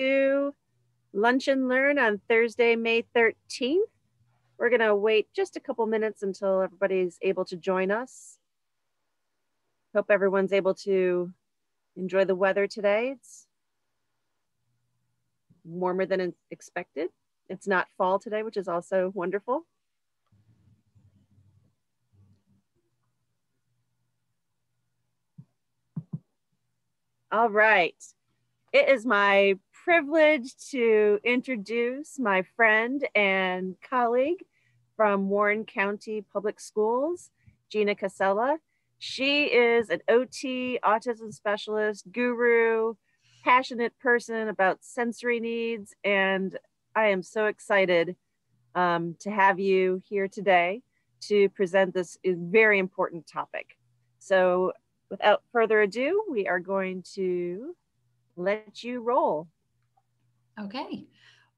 to Lunch and Learn on Thursday, May 13th. We're going to wait just a couple minutes until everybody's able to join us. Hope everyone's able to enjoy the weather today. It's warmer than expected. It's not fall today, which is also wonderful. All right. It is my privilege to introduce my friend and colleague from Warren County Public Schools, Gina Casella. She is an OT, autism specialist, guru, passionate person about sensory needs, and I am so excited um, to have you here today to present this very important topic. So without further ado, we are going to let you roll. Okay.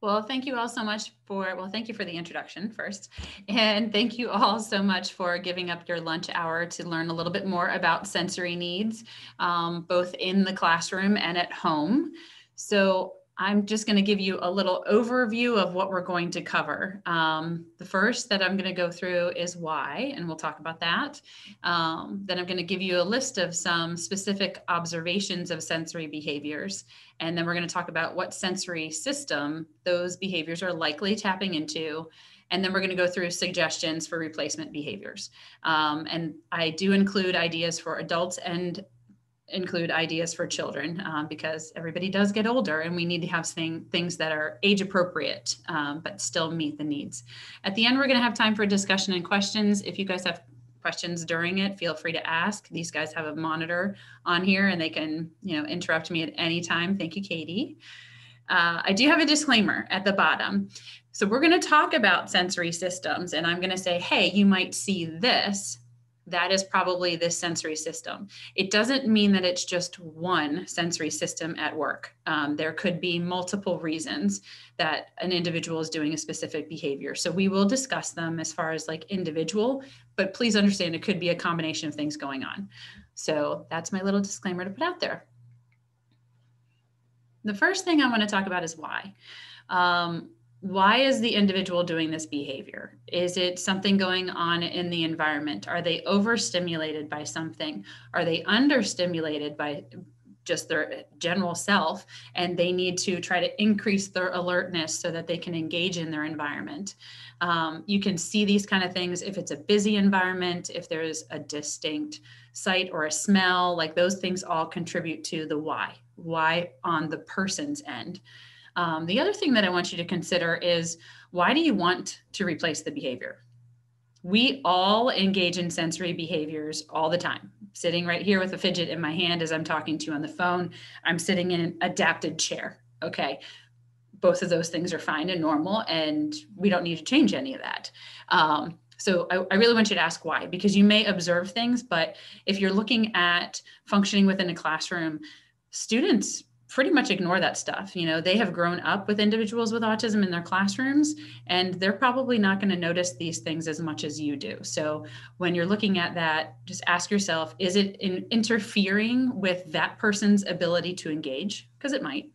Well, thank you all so much for, well, thank you for the introduction first. And thank you all so much for giving up your lunch hour to learn a little bit more about sensory needs, um, both in the classroom and at home. So I'm just going to give you a little overview of what we're going to cover. Um, the first that I'm going to go through is why, and we'll talk about that. Um, then I'm going to give you a list of some specific observations of sensory behaviors. And then we're going to talk about what sensory system those behaviors are likely tapping into. And then we're going to go through suggestions for replacement behaviors. Um, and I do include ideas for adults and include ideas for children um, because everybody does get older and we need to have thing, things that are age appropriate um, but still meet the needs. At the end, we're going to have time for discussion and questions. If you guys have questions during it, feel free to ask. These guys have a monitor on here and they can you know, interrupt me at any time. Thank you, Katie. Uh, I do have a disclaimer at the bottom. So we're going to talk about sensory systems and I'm going to say, hey, you might see this that is probably this sensory system. It doesn't mean that it's just one sensory system at work. Um, there could be multiple reasons that an individual is doing a specific behavior. So we will discuss them as far as like individual, but please understand it could be a combination of things going on. So that's my little disclaimer to put out there. The first thing I want to talk about is why. Um, why is the individual doing this behavior? Is it something going on in the environment? Are they overstimulated by something? Are they understimulated by just their general self and they need to try to increase their alertness so that they can engage in their environment um, you can see these kind of things if it's a busy environment if there's a distinct sight or a smell like those things all contribute to the why why on the person's end um, the other thing that I want you to consider is why do you want to replace the behavior? We all engage in sensory behaviors all the time. Sitting right here with a fidget in my hand as I'm talking to you on the phone, I'm sitting in an adapted chair. Okay. Both of those things are fine and normal, and we don't need to change any of that. Um, so I, I, really want you to ask why, because you may observe things, but if you're looking at functioning within a classroom, students pretty much ignore that stuff. You know, they have grown up with individuals with autism in their classrooms, and they're probably not going to notice these things as much as you do. So when you're looking at that, just ask yourself is it in interfering with that person's ability to engage? Because it might.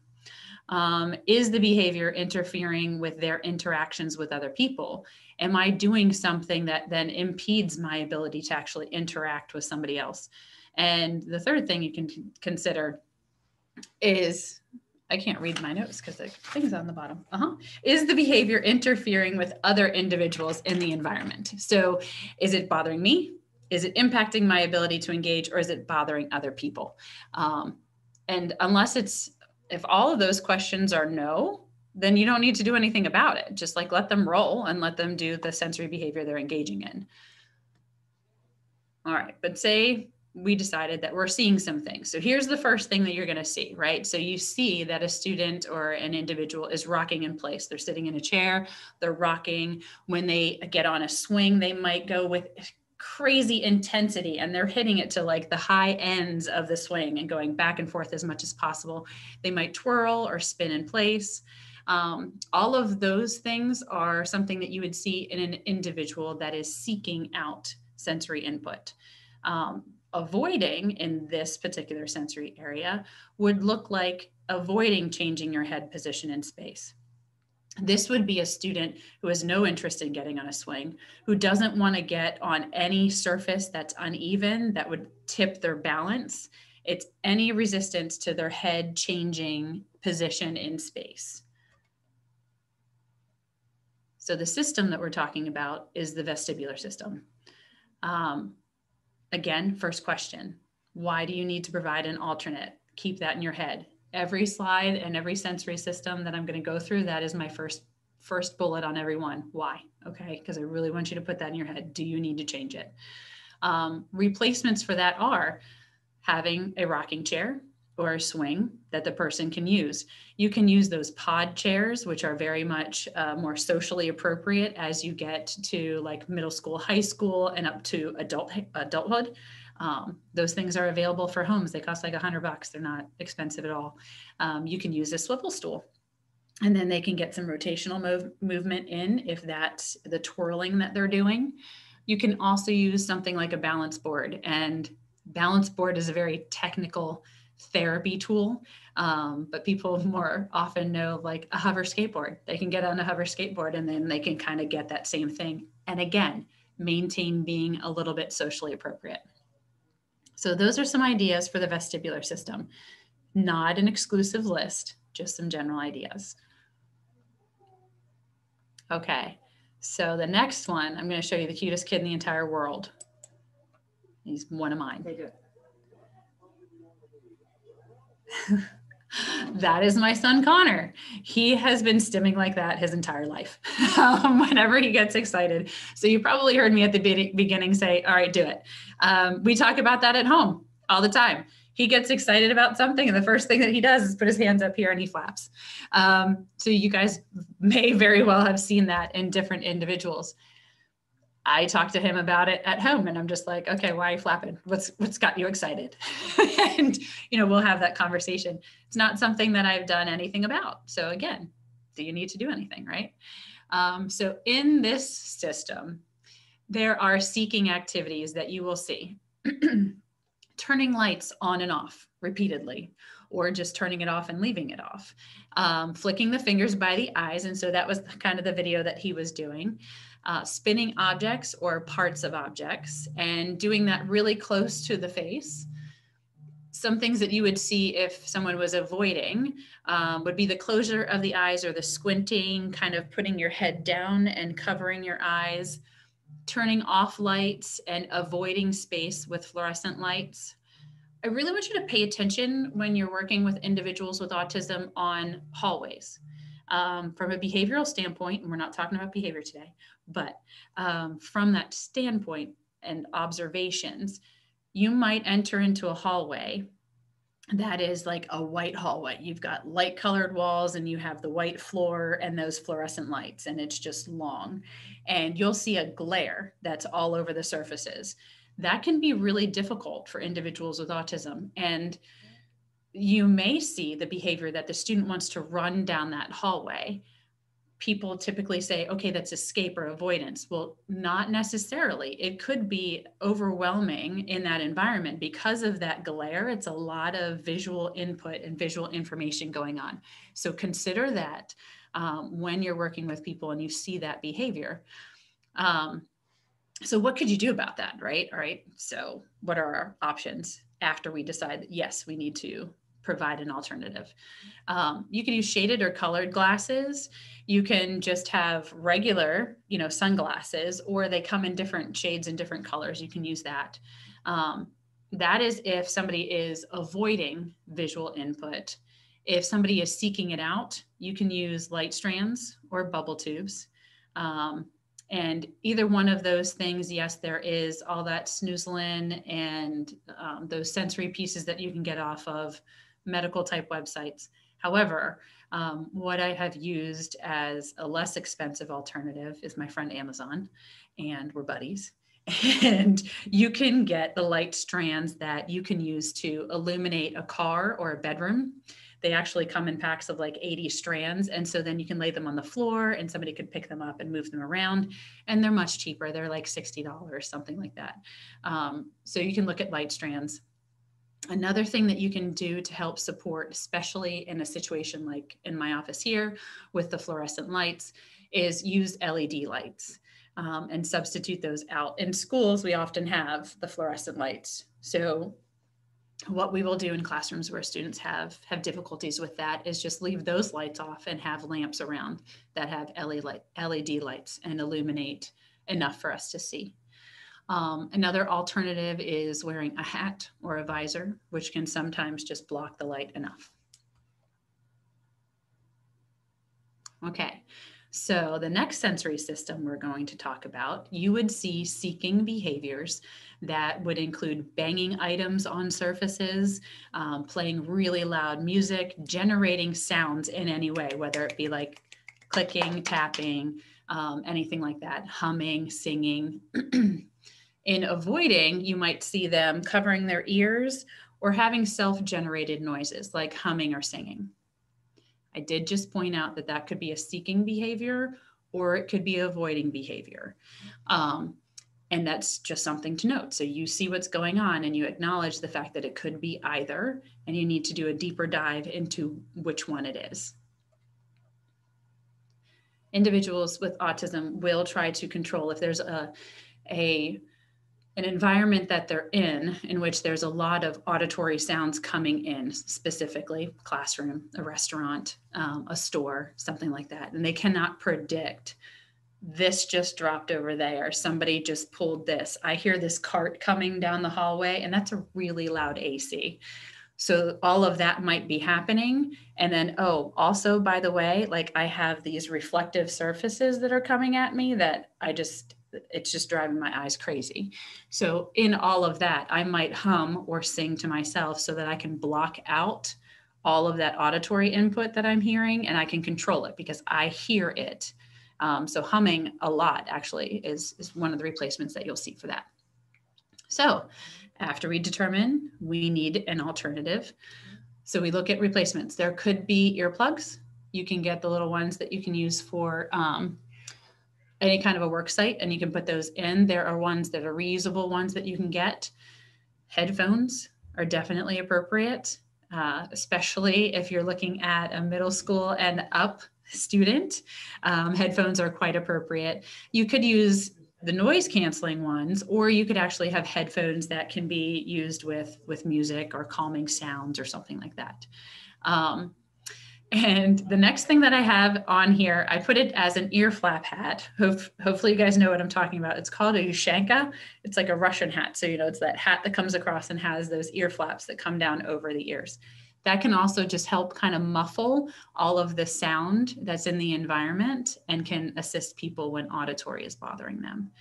Um, is the behavior interfering with their interactions with other people? Am I doing something that then impedes my ability to actually interact with somebody else? And the third thing you can consider is I can't read my notes because the thing's on the bottom. Uh-huh. Is the behavior interfering with other individuals in the environment? So is it bothering me? Is it impacting my ability to engage or is it bothering other people? Um, and unless it's, if all of those questions are no, then you don't need to do anything about it. Just like let them roll and let them do the sensory behavior they're engaging in. All right, but say we decided that we're seeing some things. So here's the first thing that you're going to see, right? So you see that a student or an individual is rocking in place. They're sitting in a chair, they're rocking. When they get on a swing, they might go with crazy intensity and they're hitting it to like the high ends of the swing and going back and forth as much as possible. They might twirl or spin in place. Um, all of those things are something that you would see in an individual that is seeking out sensory input. Um, avoiding in this particular sensory area would look like avoiding changing your head position in space. This would be a student who has no interest in getting on a swing, who doesn't want to get on any surface that's uneven that would tip their balance. It's any resistance to their head changing position in space. So the system that we're talking about is the vestibular system. Um, again, first question, why do you need to provide an alternate? Keep that in your head every slide and every sensory system that I'm going to go through, that is my first first bullet on every one. Why? Okay, because I really want you to put that in your head. Do you need to change it? Um, replacements for that are having a rocking chair or a swing that the person can use. You can use those pod chairs, which are very much uh, more socially appropriate as you get to like middle school, high school, and up to adult adulthood. Um, those things are available for homes. They cost like a hundred bucks. They're not expensive at all. Um, you can use a swivel stool and then they can get some rotational move, movement in if that's the twirling that they're doing. You can also use something like a balance board and balance board is a very technical therapy tool. Um, but people more often know like a hover skateboard. They can get on a hover skateboard and then they can kind of get that same thing. And again, maintain being a little bit socially appropriate. So those are some ideas for the vestibular system. Not an exclusive list, just some general ideas. Okay, so the next one, I'm going to show you the cutest kid in the entire world. He's one of mine. They do. that is my son Connor. He has been stimming like that his entire life. um, whenever he gets excited, so you probably heard me at the be- beginning say, "All right, do it." Um, we talk about that at home all the time. He gets excited about something, and the first thing that he does is put his hands up here and he flaps. Um, so you guys may very well have seen that in different individuals. I talk to him about it at home and I'm just like, okay, why are you flapping? What's what's got you excited? and you know, we'll have that conversation. It's not something that I've done anything about. So again, do you need to do anything, right? Um, so in this system, there are seeking activities that you will see. Turning lights on and off repeatedly, or just turning it off and leaving it off. Um, flicking the fingers by the eyes. And so that was kind of the video that he was doing uh, spinning objects or parts of objects and doing that really close to the face. Some things that you would see if someone was avoiding um, would be the closure of the eyes or the squinting, kind of putting your head down and covering your eyes, turning off lights and avoiding space with fluorescent lights. I really want you to pay attention when you're working with individuals with autism on hallways. Um, from a behavioral standpoint, and we're not talking about behavior today, but um, from that standpoint and observations, you might enter into a hallway that is like a white hallway. You've got light colored walls and you have the white floor and those fluorescent lights, and it's just long. And you'll see a glare that's all over the surfaces. That can be really difficult for individuals with autism. And you may see the behavior that the student wants to run down that hallway people typically say, okay, that's escape or avoidance. Well, not necessarily. It could be overwhelming in that environment because of that glare. It's a lot of visual input and visual information going on. So consider that um, when you're working with people and you see that behavior. Um, so, what could you do about that, right? All right. So, what are our options after we decide that, yes, we need to provide an alternative. Um, you can use shaded or colored glasses. You can just have regular, you know, sunglasses, or they come in different shades and different colors. You can use that. Um, that is if somebody is avoiding visual input. If somebody is seeking it out, you can use light strands or bubble tubes. Um, and either one of those things, yes, there is all that Snoezelen and um, those sensory pieces that you can get off of medical type websites. However, um, what I have used as a less expensive alternative is my friend Amazon, and we're buddies. And you can get the light strands that you can use to illuminate a car or a bedroom. They actually come in packs of like 80 strands. And so then you can lay them on the floor and somebody could pick them up and move them around. And they're much cheaper. They're like $60, something like that. Um, so you can look at light strands. Another thing that you can do to help support, especially in a situation like in my office here with the fluorescent lights, is use LED lights um, and substitute those out. In schools, we often have the fluorescent lights. So what we will do in classrooms where students have have difficulties with that is just leave those lights off and have lamps around that have LED lights and illuminate enough for us to see. Um, another alternative is wearing a hat or a visor, which can sometimes just block the light enough. Okay, so the next sensory system we're going to talk about, you would see seeking behaviors that would include banging items on surfaces, um, playing really loud music, generating sounds in any way, whether it be like clicking, tapping, um, anything like that, humming, singing. in avoiding, you might see them covering their ears or having self generated noises like humming or singing. I did just point out that that could be a seeking behavior or it could be avoiding behavior. Um, and that's just something to note. So you see what's going on and you acknowledge the fact that it could be either, and you need to do a deeper dive into which one it is. Individuals with autism will try to control if there's a, a an environment that they're in, in which there's a lot of auditory sounds coming in, specifically classroom, a restaurant, um, a store, something like that, and they cannot predict this just dropped over there. Somebody just pulled this. I hear this cart coming down the hallway, and that's a really loud AC. So all of that might be happening. And then, oh, also, by the way, like I have these reflective surfaces that are coming at me that I just, it's just driving my eyes crazy. So, in all of that, I might hum or sing to myself so that I can block out all of that auditory input that I'm hearing and I can control it because I hear it um, so humming a lot actually is, is one of the replacements that you'll see for that. So after we determine we need an alternative, so we look at replacements. There could be earplugs. You can get the little ones that you can use for um, any kind of a work site and you can put those in. There are ones that are reusable ones that you can get. Headphones are definitely appropriate, uh, especially if you're looking at a middle school and up student. Um, headphones are quite appropriate. You could use the noise canceling ones, or you could actually have headphones that can be used with with music or calming sounds or something like that. Um, and the next thing that I have on here, I put it as an ear flap hat. Hope, hopefully, you guys know what I'm talking about. It's called a Ushanka. It's like a Russian hat. So, you know, it's that hat that comes across and has those ear flaps that come down over the ears that can also just help kind of muffle all of the sound that's in the environment and can assist people when auditory is bothering them.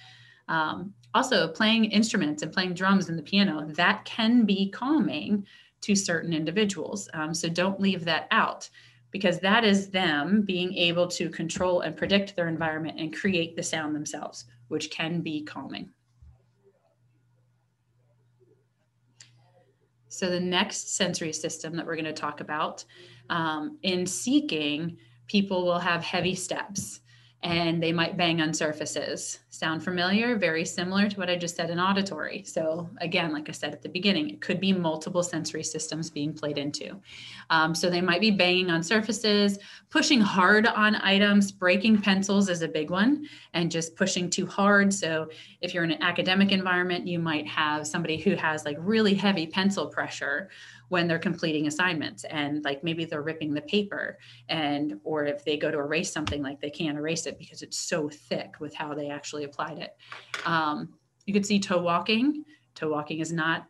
Um, also, playing instruments and playing drums and the piano, that can be calming to certain individuals. Um, so don't leave that out because that is them being able to control and predict their environment and create the sound themselves, which can be calming. So the next sensory system that we're going to talk about um, in seeking, people will have heavy steps and they might bang on surfaces. Sound familiar? Very similar to what I just said in auditory. So, again, like I said at the beginning, it could be multiple sensory systems being played into. Um, so, they might be banging on surfaces, pushing hard on items, breaking pencils is a big one, and just pushing too hard. So, if you're in an academic environment, you might have somebody who has like really heavy pencil pressure when they're completing assignments and like maybe they're ripping the paper and or if they go to erase something like they can't erase it because it's so thick with how they actually applied it. Um, you could see toe walking. Toe walking is not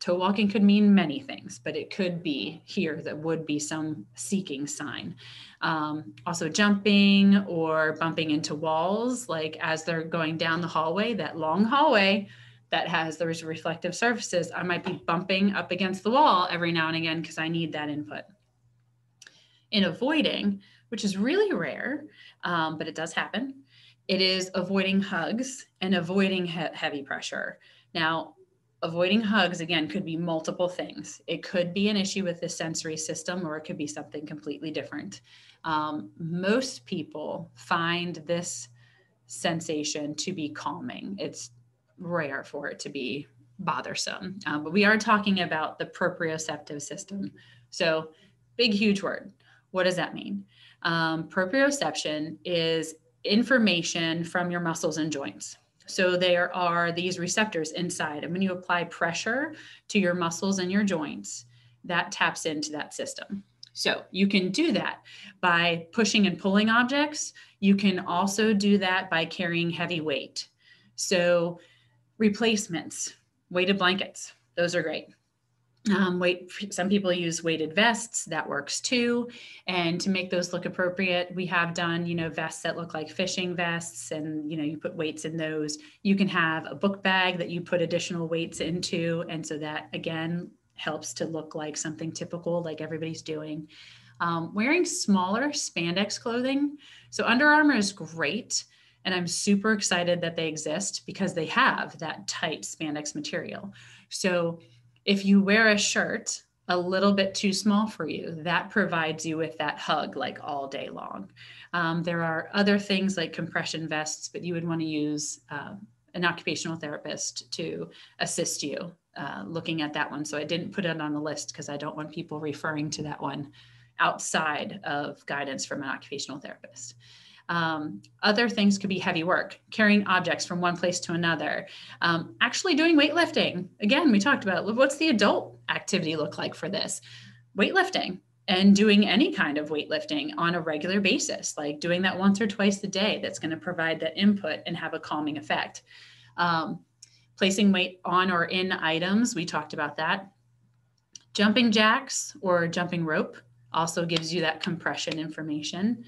toe walking could mean many things but it could be here that would be some seeking sign. Um, also jumping or bumping into walls like as they're going down the hallway that long hallway that has those reflective surfaces, I might be bumping up against the wall every now and again because I need that input. In avoiding, which is really rare, um, but it does happen, it is avoiding hugs and avoiding he heavy pressure. Now, avoiding hugs again could be multiple things. It could be an issue with the sensory system or it could be something completely different. Um, most people find this sensation to be calming. It's rare for it to be bothersome. Um, but we are talking about the proprioceptive system. So big huge word. What does that mean? Um, proprioception is information from your muscles and joints so there are these receptors inside. And when you apply pressure to your muscles and your joints, that taps into that system. So you can do that by pushing and pulling objects. You can also do that by carrying heavy weight. So replacements, weighted blankets, those are great. Um, weight, some people use weighted vests, that works too. And to make those look appropriate, we have done, you know, vests that look like fishing vests and, you know, you put weights in those. You can have a book bag that you put additional weights into. And so that again helps to look like something typical, like everybody's doing. Um, wearing smaller spandex clothing. So Under Armour is great. And I'm super excited that they exist because they have that tight spandex material. So if you wear a shirt a little bit too small for you, that provides you with that hug like all day long. Um, there are other things like compression vests, but you would want to use um, an occupational therapist to assist you uh, looking at that one. So I didn't put it on the list because I don't want people referring to that one outside of guidance from an occupational therapist. Um, other things could be heavy work, carrying objects from one place to another, um, actually doing weightlifting. Again, we talked about what's the adult activity look like for this? Weightlifting and doing any kind of weightlifting on a regular basis, like doing that once or twice a day, that's going to provide that input and have a calming effect. Um, placing weight on or in items, we talked about that. Jumping jacks or jumping rope also gives you that compression information.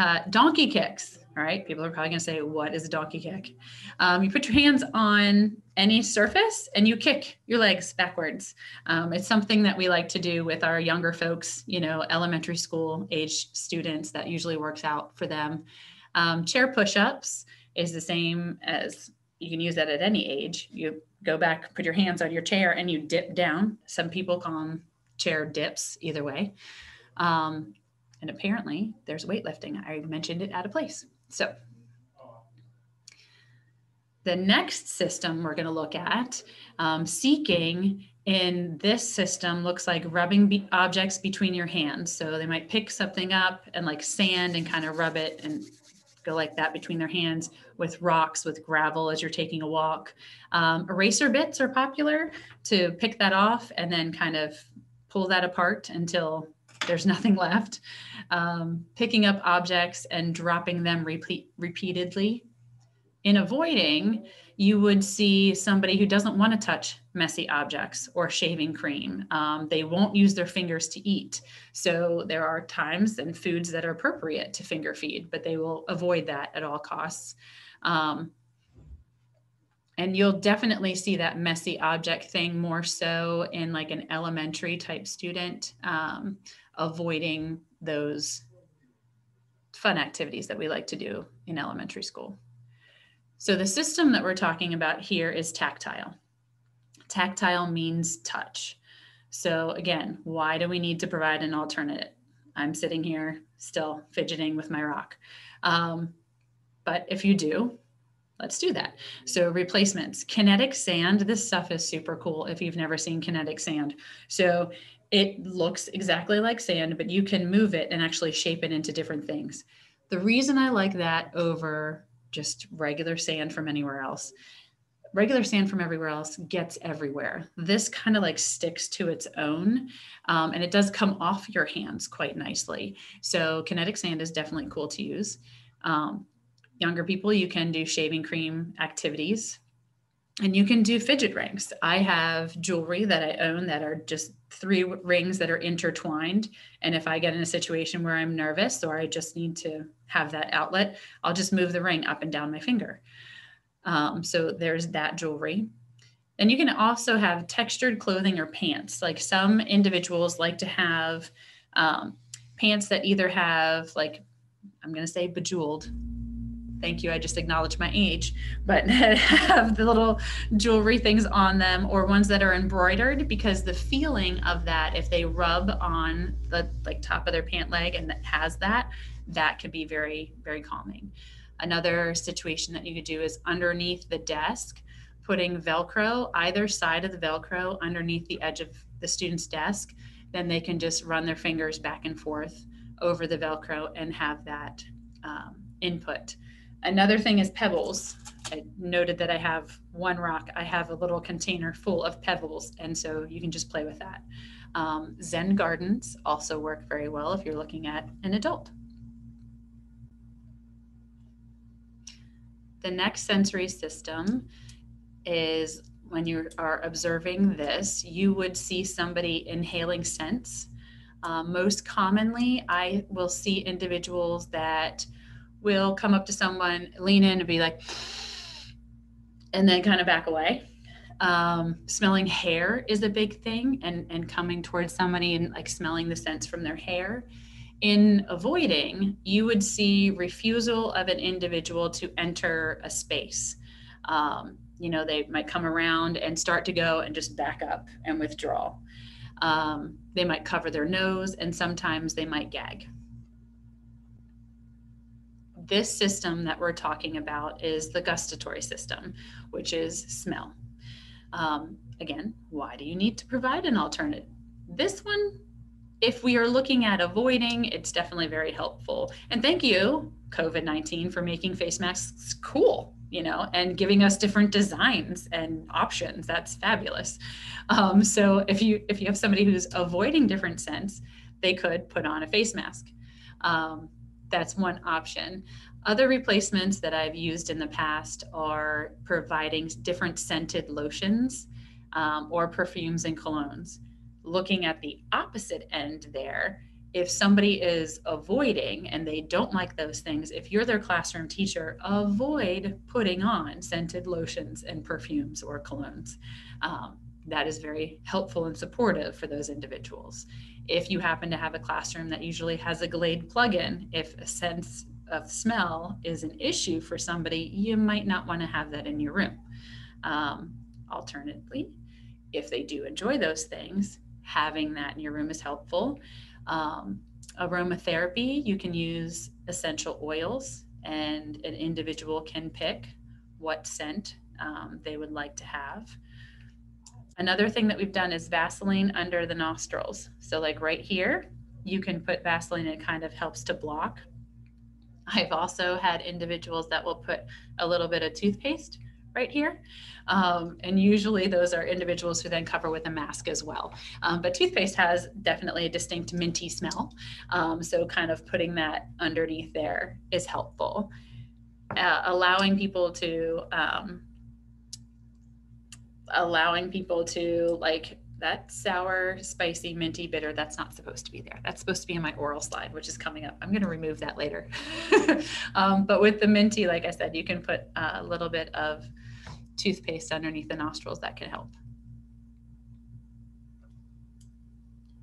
Uh, donkey kicks. All right, people are probably going to say, "What is a donkey kick?" Um, you put your hands on any surface and you kick your legs backwards. Um, it's something that we like to do with our younger folks. You know, elementary school age students. That usually works out for them. Um, chair push-ups is the same as you can use that at any age. You go back, put your hands on your chair, and you dip down. Some people call them chair dips. Either way. Um, and apparently there's weightlifting. I mentioned it at a place. So the next system we're going to look at, um, seeking in this system looks like rubbing be- objects between your hands. So they might pick something up and like sand and kind of rub it and go like that between their hands with rocks, with gravel as you're taking a walk. Um, eraser bits are popular to pick that off and then kind of pull that apart until there's nothing left. Um, picking up objects and dropping them repeat, repeatedly. In avoiding, you would see somebody who doesn't want to touch messy objects or shaving cream. Um, they won't use their fingers to eat. So there are times and foods that are appropriate to finger feed, but they will avoid that at all costs. Um, and you'll definitely see that messy object thing more so in like an elementary type student um, avoiding those fun activities that we like to do in elementary school. So the system that we're talking about here is tactile. Tactile means touch. So again, why do we need to provide an alternative? I'm sitting here still fidgeting with my rock. Um, but if you do, let's do that. So replacements, kinetic sand, this stuff is super cool if you've never seen kinetic sand. So it looks exactly like sand, but you can move it and actually shape it into different things. The reason I like that over just regular sand from anywhere else, regular sand from everywhere else gets everywhere. This kind of like sticks to its own um, and it does come off your hands quite nicely. So kinetic sand is definitely cool to use. Um, younger people, you can do shaving cream activities and you can do fidget rings. I have jewelry that I own that are just three rings that are intertwined. And if I get in a situation where I'm nervous or I just need to have that outlet, I'll just move the ring up and down my finger. Um, so there's that jewelry. And you can also have textured clothing or pants. Like some individuals like to have um, pants that either have, like, I'm going to say bejeweled thank you, I just acknowledged my age, but have the little jewelry things on them or ones that are embroidered because the feeling of that, if they rub on the like top of their pant leg and that has that, that could be very, very calming. Another situation that you could do is underneath the desk, putting Velcro either side of the Velcro underneath the edge of the student's desk. Then they can just run their fingers back and forth over the Velcro and have that um, input. Another thing is pebbles. I noted that I have one rock. I have a little container full of pebbles, and so you can just play with that. Um, Zen gardens also work very well if you're looking at an adult. The next sensory system is when you are observing this, you would see somebody inhaling scents. Um, most commonly, I will see individuals that will come up to someone, lean in, and be like, and then kind of back away. Um, smelling hair is a big thing, and and coming towards somebody and like smelling the scents from their hair. In avoiding, you would see refusal of an individual to enter a space. Um, you know, they might come around and start to go and just back up and withdraw. Um, they might cover their nose, and sometimes they might gag this system that we're talking about is the gustatory system, which is smell. Um, again, why do you need to provide an alternative? This one, if we are looking at avoiding, it's definitely very helpful. And thank you, COVID 19, for making face masks cool you know and giving us different designs and options that's fabulous um, so if you if you have somebody who's avoiding different scents they could put on a face mask um, that's one option. Other replacements that I've used in the past are providing different scented lotions um, or perfumes and colognes. Looking at the opposite end there, if somebody is avoiding and they don't like those things, if you're their classroom teacher, avoid putting on scented lotions and perfumes or colognes. Um, that is very helpful and supportive for those individuals. If you happen to have a classroom that usually has a Glade plugin, if a sense of smell is an issue for somebody, you might not want to have that in your room. Um, alternatively, if they do enjoy those things, having that in your room is helpful. Um, aromatherapy, you can use essential oils, and an individual can pick what scent um, they would like to have. Another thing that we've done is Vaseline under the nostrils. So, like right here, you can put Vaseline, it kind of helps to block. I've also had individuals that will put a little bit of toothpaste right here. Um, and usually those are individuals who then cover with a mask as well. Um, but toothpaste has definitely a distinct minty smell. Um, so, kind of putting that underneath there is helpful. Uh, allowing people to um, allowing people to like that sour, spicy, minty, bitter, that's not supposed to be there. That's supposed to be in my oral slide, which is coming up. I'm going to remove that later. um, but with the minty, like I said, you can put a little bit of toothpaste underneath the nostrils that can help.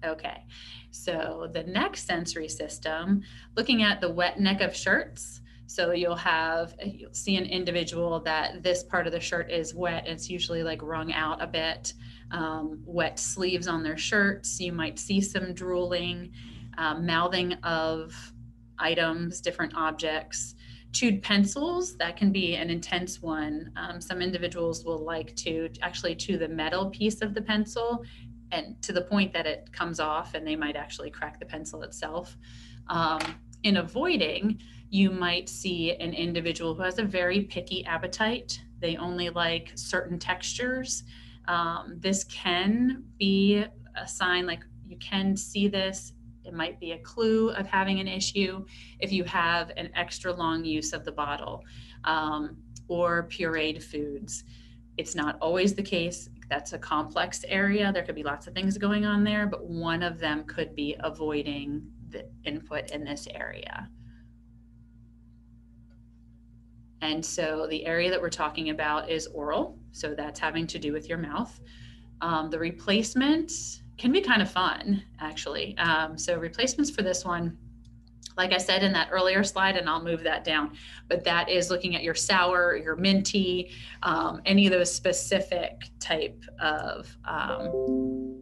Okay, so the next sensory system, looking at the wet neck of shirts, so you'll have, you'll see an individual that this part of the shirt is wet. It's usually like wrung out a bit. Um, wet sleeves on their shirts. You might see some drooling, um, mouthing of items, different objects. Chewed pencils, that can be an intense one. Um, some individuals will like to actually chew the metal piece of the pencil and to the point that it comes off and they might actually crack the pencil itself. Um, in avoiding, you might see an individual who has a very picky appetite. They only like certain textures. Um, this can be a sign, like you can see this. It might be a clue of having an issue if you have an extra long use of the bottle um, or pureed foods. It's not always the case. That's a complex area. There could be lots of things going on there, but one of them could be avoiding the input in this area. And so the area that we're talking about is oral. So that's having to do with your mouth. Um, the replacement can be kind of fun, actually. Um, so replacements for this one like I said in that earlier slide, and I'll move that down, but that is looking at your sour, your minty, um, any of those specific type of um,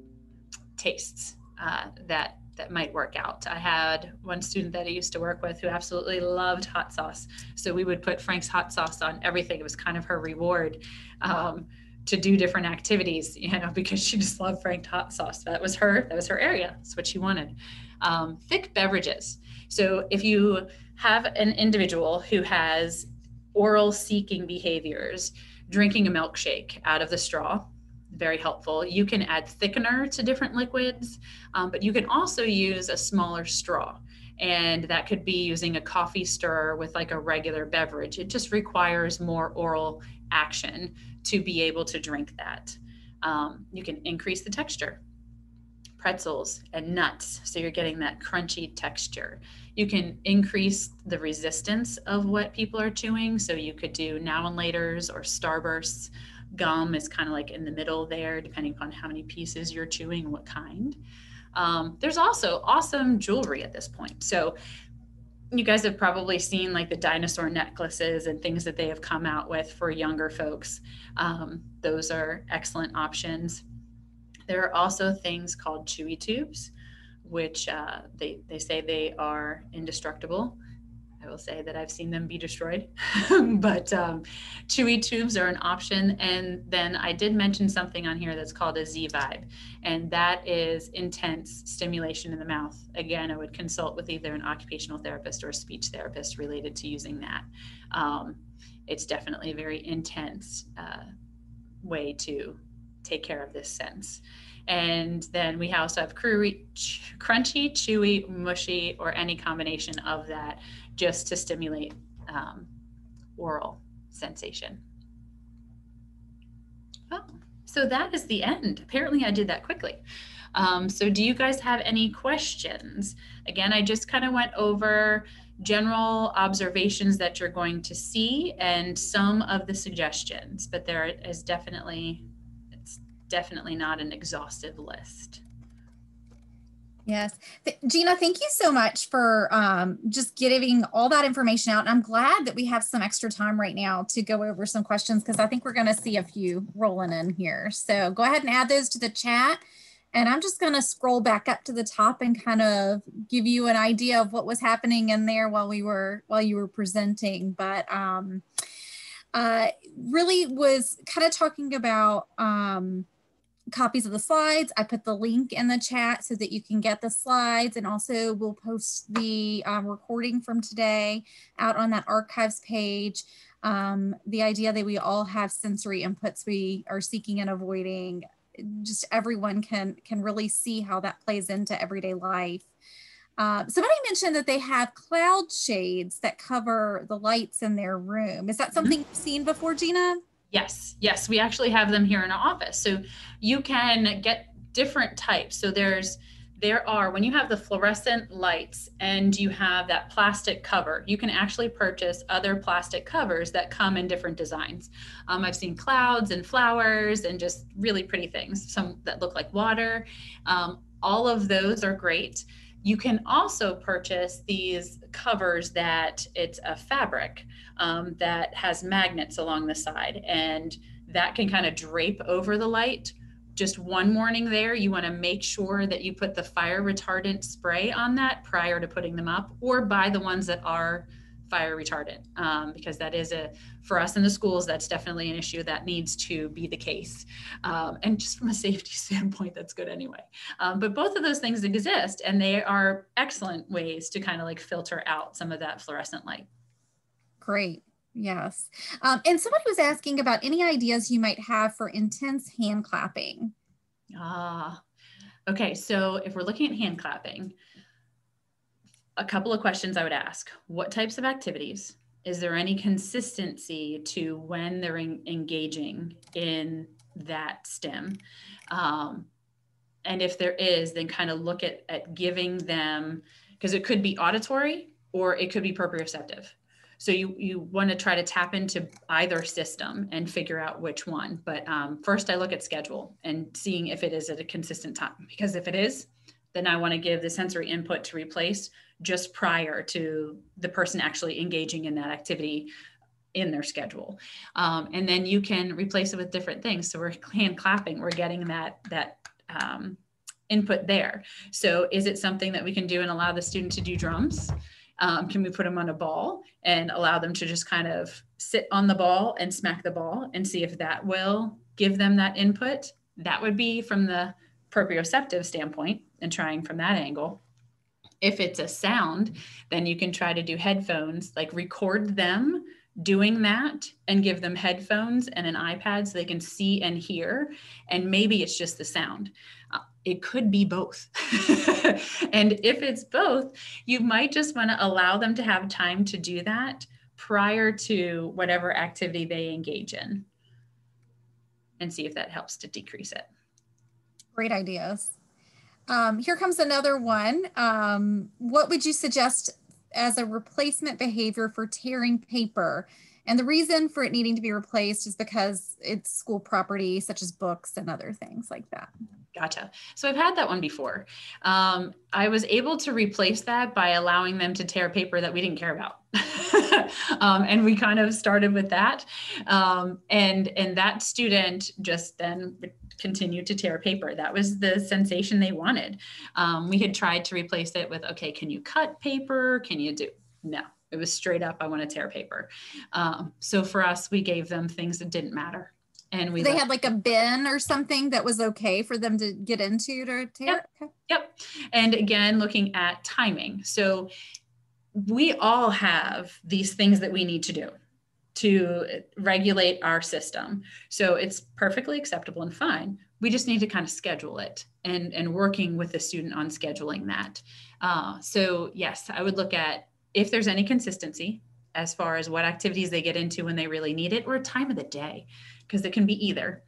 tastes uh, that that might work out. I had one student that I used to work with who absolutely loved hot sauce. So we would put Frank's hot sauce on everything. It was kind of her reward um, to do different activities, you know, because she just loved Frank's hot sauce. That was her, that was her area. That's what she wanted. Um, thick beverages. So if you have an individual who has oral seeking behaviors, drinking a milkshake out of the straw, very helpful. You can add thickener to different liquids, um, but you can also use a smaller straw. And that could be using a coffee stirrer with like a regular beverage. It just requires more oral action to be able to drink that. Um, you can increase the texture. Pretzels and nuts, so you're getting that crunchy texture. You can increase the resistance of what people are chewing. So you could do now and laters or starbursts Gum is kind of like in the middle there, depending upon how many pieces you're chewing, what kind. Um, there's also awesome jewelry at this point. So you guys have probably seen like the dinosaur necklaces and things that they have come out with for younger folks. Um, those are excellent options. There are also things called chewy tubes, which uh, they, they say they are indestructible. I will say that I've seen them be destroyed, but um, chewy tubes are an option. And then I did mention something on here that's called a Z Vibe, and that is intense stimulation in the mouth. Again, I would consult with either an occupational therapist or a speech therapist related to using that. Um, it's definitely a very intense uh, way to take care of this sense. And then we also have crunchy, chewy, mushy, or any combination of that just to stimulate um, oral sensation. Oh, so that is the end. Apparently, I did that quickly. Um, so, do you guys have any questions? Again, I just kind of went over general observations that you're going to see and some of the suggestions, but there is definitely, definitely not an exhaustive list. Yes. Th- Gina, thank you so much for um, just giving all that information out. And I'm glad that we have some extra time right now to go over some questions because I think we're going to see a few rolling in here. So go ahead and add those to the chat. And I'm just going to scroll back up to the top and kind of give you an idea of what was happening in there while we were while you were presenting. But um, uh, really was kind of talking about um, copies of the slides. I put the link in the chat so that you can get the slides and also we'll post the um, recording from today out on that archives page. Um, the idea that we all have sensory inputs we are seeking and avoiding, just everyone can, can really see how that plays into everyday life. Uh, somebody mentioned that they have cloud shades that cover the lights in their room. Is that mm-hmm. something you've seen before, Gina? Yes, yes, we actually have them here in our office. So you can get different types. So there's there are when you have the fluorescent lights and you have that plastic cover you can actually purchase other plastic covers that come in different designs um, i've seen clouds and flowers and just really pretty things some that look like water um, all of those are great you can also purchase these covers that it's a fabric um, that has magnets along the side and that can kind of drape over the light. Just one morning there, you want to make sure that you put the fire retardant spray on that prior to putting them up or buy the ones that are fire retardant um, because that is a for us in the schools that's definitely an issue that needs to be the case. Um, and just from a safety standpoint that's good anyway. Um, but both of those things exist and they are excellent ways to kind of like filter out some of that fluorescent light. Great. Yes. Um, and somebody was asking about any ideas you might have for intense hand clapping. Ah. Okay so if we're looking at hand clapping a couple of questions I would ask. What types of activities? Is there any consistency to when they're in, engaging in that stim? Um, and if there is, then kind of look at, at giving them, because it could be auditory or it could be proprioceptive. So you, you want to try to tap into either system and figure out which one. But um, first I look at schedule and seeing if it is at a consistent time, because if it is, then I want to give the sensory input to replace just prior to the person actually engaging in that activity in their schedule. Um, and then you can replace it with different things. So we're hand clapping, we're getting that, that um, input there. So is it something that we can do and allow the student to do drums? Um, can we put them on a ball and allow them to just kind of sit on the ball and smack the ball and see if that will give them that input? That would be from the proprioceptive standpoint and trying from that angle. If it's a sound, then you can try to do headphones, like record them doing that and give them headphones and an iPad so they can see and hear. And maybe it's just the sound. Uh, it could be both. and if it's both, you might just want to allow them to have time to do that prior to whatever activity they engage in and see if that helps to decrease it. Great ideas. Um, here comes another one. Um, what would you suggest as a replacement behavior for tearing paper. And the reason for it needing to be replaced is because it's school property, such as books and other things like that. Gotcha. So I've had that one before. Um, I was able to replace that by allowing them to tear paper that we didn't care about. um, and we kind of started with that. Um, and, and that student just then continued to tear paper. That was the sensation they wanted. Um, we had tried to replace it with, okay, can you cut paper? Can you do? No, it was straight up, I want to tear paper. Um, so for us, we gave them things that didn't matter. And we they had like a bin or something that was okay for them to get into to tear. Yep. Okay. yep. And again, looking at timing. So we all have these things that we need to do to regulate our system. So it's perfectly acceptable and fine. We just need to kind of schedule it and, and working with the student on scheduling that. Uh, so yes, I would look at if there's any consistency as far as what activities they get into when they really need it or time of the day, because it can be either.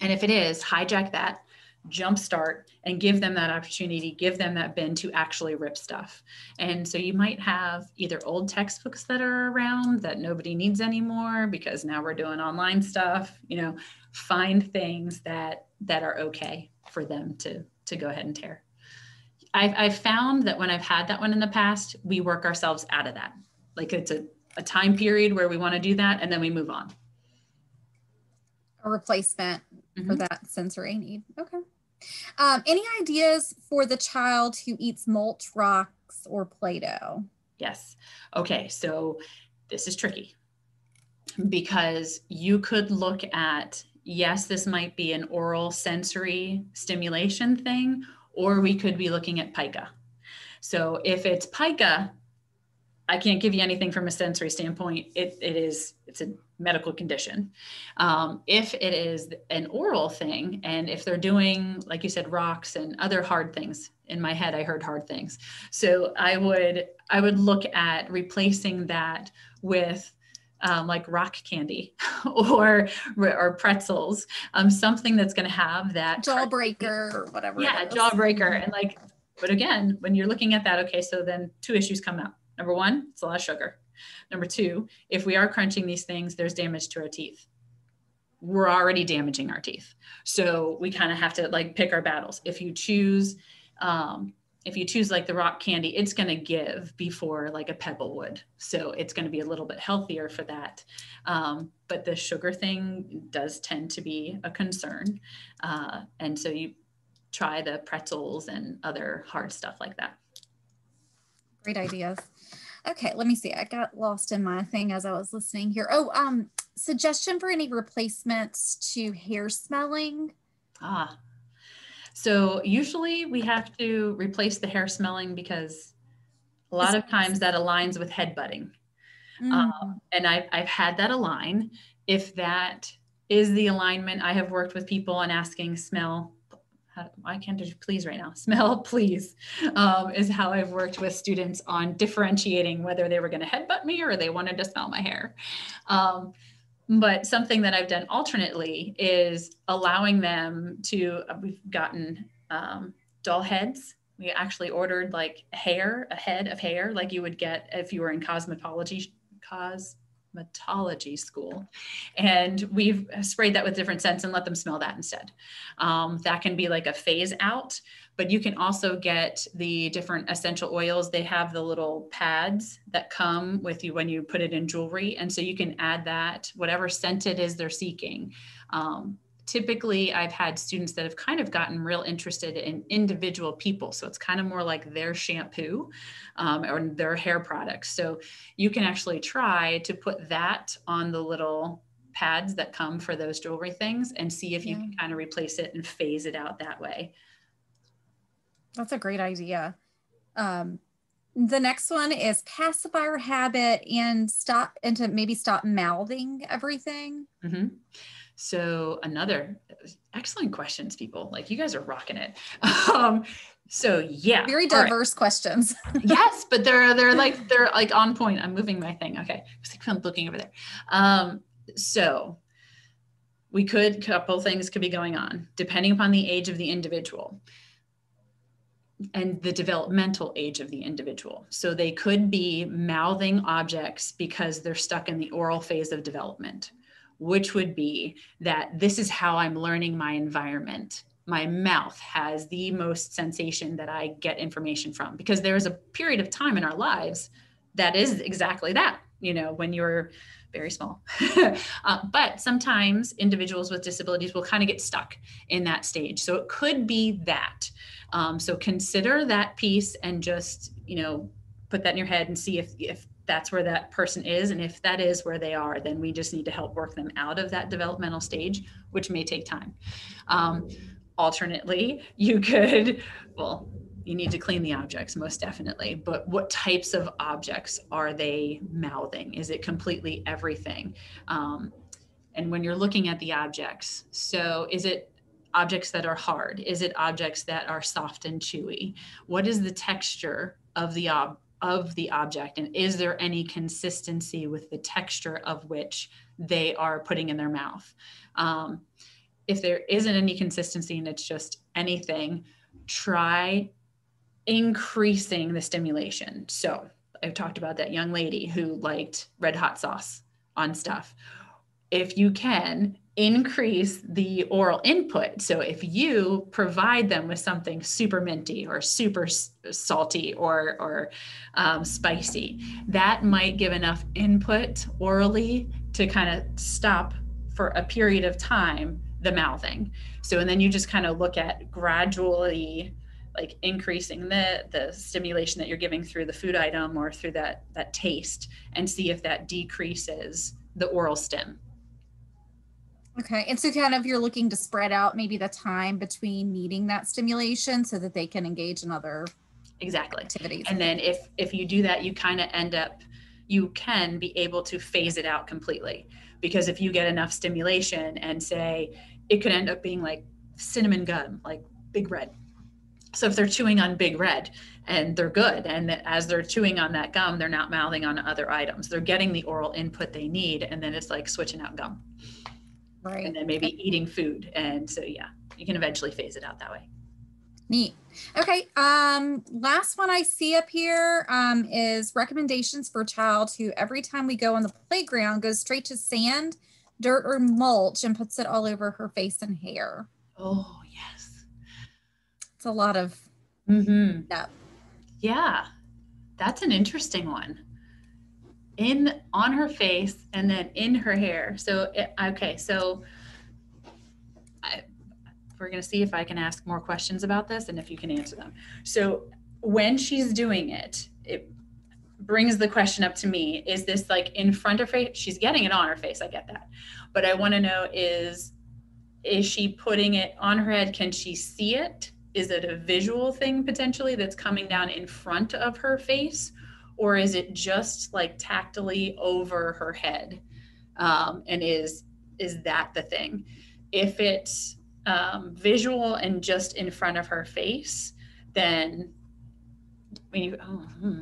And if it is, hijack that jumpstart and give them that opportunity, give them that bin to actually rip stuff. And so you might have either old textbooks that are around that nobody needs anymore because now we're doing online stuff, you know, find things that that are okay for them to to go ahead and tear. I've, I've found that when I've had that one in the past, we work ourselves out of that. Like it's a, a time period where we want to do that and then we move on. A replacement mm-hmm. for that sensory need. Okay. Um, any ideas for the child who eats mulch, rocks, or Play Doh? Yes. Okay. So this is tricky because you could look at yes, this might be an oral sensory stimulation thing, or we could be looking at pica. So if it's pica, I can't give you anything from a sensory standpoint. It, it is, it's a medical condition. Um, if it is an oral thing, and if they're doing, like you said, rocks and other hard things, in my head, I heard hard things. So I would, I would look at replacing that with um, like rock candy or or pretzels, um, something that's going to have that jawbreaker or whatever. Yeah, jawbreaker, and like, but again, when you're looking at that, okay, so then two issues come up. Number one, it's a lot of sugar. Number two, if we are crunching these things, there's damage to our teeth. We're already damaging our teeth. So we kind of have to like pick our battles. If you choose, um, if you choose like the rock candy, it's going to give before like a pebble would. So it's going to be a little bit healthier for that. Um, but the sugar thing does tend to be a concern. Uh, and so you try the pretzels and other hard stuff like that. Great ideas. Okay, let me see. I got lost in my thing as I was listening here. Oh, um, suggestion for any replacements to hair smelling? Ah, so usually we have to replace the hair smelling because a lot of times that aligns with headbutting. Mm. Um, and I've, I've had that align. If that is the alignment, I have worked with people on asking smell I can't do please right now. Smell, please, um, is how I've worked with students on differentiating whether they were going to headbutt me or they wanted to smell my hair. Um, but something that I've done alternately is allowing them to, uh, we've gotten um, doll heads. We actually ordered like hair, a head of hair, like you would get if you were in cosmetology, cos, dermatology school. And we've sprayed that with different scents and let them smell that instead. Um, that can be like a phase out but you can also get the different essential oils. They have the little pads that come with you when you put it in jewelry. And so you can add that whatever scent it is they're seeking um, typically I've had students that have kind of gotten real interested in individual people. So it's kind of more like their shampoo um, or their hair products. So you can actually try to put that on the little pads that come for those jewelry things and see if you can kind of replace it and phase it out that way. That's a great idea. Um, the next one is pacify your habit and stop and to maybe stop mouthing everything. Mm-hmm. So another excellent questions, people. Like you guys are rocking it. Um, so yeah, very diverse right. questions. yes, but they're they're like they're like on point. I'm moving my thing. Okay, I'm looking over there. Um, so we could couple things could be going on depending upon the age of the individual and the developmental age of the individual. So they could be mouthing objects because they're stuck in the oral phase of development which would be that this is how I'm learning my environment. My mouth has the most sensation that I get information from because there is a period of time in our lives that is exactly that. You know, when you're very small. uh, but sometimes individuals with disabilities will kind of get stuck in that stage. So it could be that. Um, so consider that piece and just, you know, put that in your head and see if, if that's where that person is. And if that is where they are, then we just need to help work them out of that developmental stage, which may take time. Um, alternately, you could, well, you need to clean the objects most definitely. But what types of objects are they mouthing? Is it completely everything? Um, and when you're looking at the objects so is it objects that are hard? Is it objects that are soft and chewy? What is the texture of the ob- of the object and is there any consistency with the texture of which they are putting in their mouth? Um, if there isn't any consistency and it's just anything try increasing the stimulation. So i've talked about that young lady who liked red hot sauce on stuff. If you can increase the oral input. So if you provide them with something super minty or super salty or or um, spicy, that might give enough input orally to kind of stop for a period of time the mouthing. So and then you just kind of look at gradually like increasing the the stimulation that you're giving through the food item or through that that taste and see if that decreases the oral stim Okay. And so kind of you're looking to spread out maybe the time between needing that stimulation so that they can engage in other exactly activities. And then if if you do that, you kind of end up you can be able to phase it out completely. Because if you get enough stimulation and say it could end up being like cinnamon gum, like big red. So if they're chewing on big red and they're good, and as they're chewing on that gum, they're not mouthing on other items. They're getting the oral input they need, and then it's like switching out gum right. and then maybe eating food. And so, yeah, you can eventually phase it out that way. Neat. Okay. Um, last one I see up here um, is recommendations for a child who every time we go on the playground goes straight to sand, dirt, or mulch and puts it all over her face and hair. Oh, yes. It's a lot of mm-hmm. yeah. Yeah. That's an interesting one in on her face and then in her hair. So it, okay, so I, we're to see if I can ask more questions about this and if you can answer them. So when she's doing it, it brings the question up to me: Is this like in front of her? She's getting it on her face. I get that, but I want to know is is she putting it on her head? Can she see it? Is it a visual thing potentially that's coming down in front of her face? Or is it just like tactily over her head um, and is is that the thing? If it's um, visual and just in front of her face then when you oh, hmm.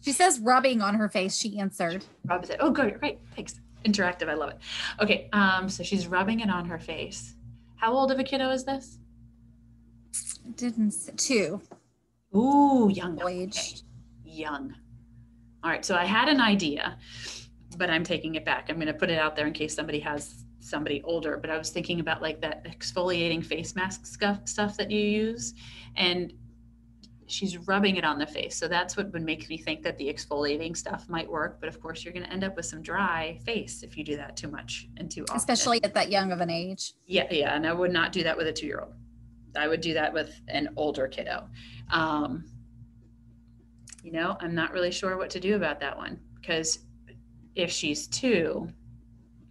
she says rubbing on her face she answered. Rub it. Oh good great thanks. Interactive i love it. Okay um so she's rubbing it on her face. How old of a kiddo is this? Didn't two. Ooh, young. Age. Young all right, so I had an idea but I'm taking it back. I'm going to put it out there in case somebody has somebody older. But I was thinking about like that exfoliating face mask stuff stuff that you use, and she's rubbing it on the face. So that's what would make me think that the exfoliating stuff might work. But of course, you're going to end up with some dry face if you do that too much and too often. Especially at that young of an age. Yeah, yeah. And I would not do that with a two year old. I would do that with an older kiddo. Um, you know, I'm not really sure what to do about that one. Because if she's two,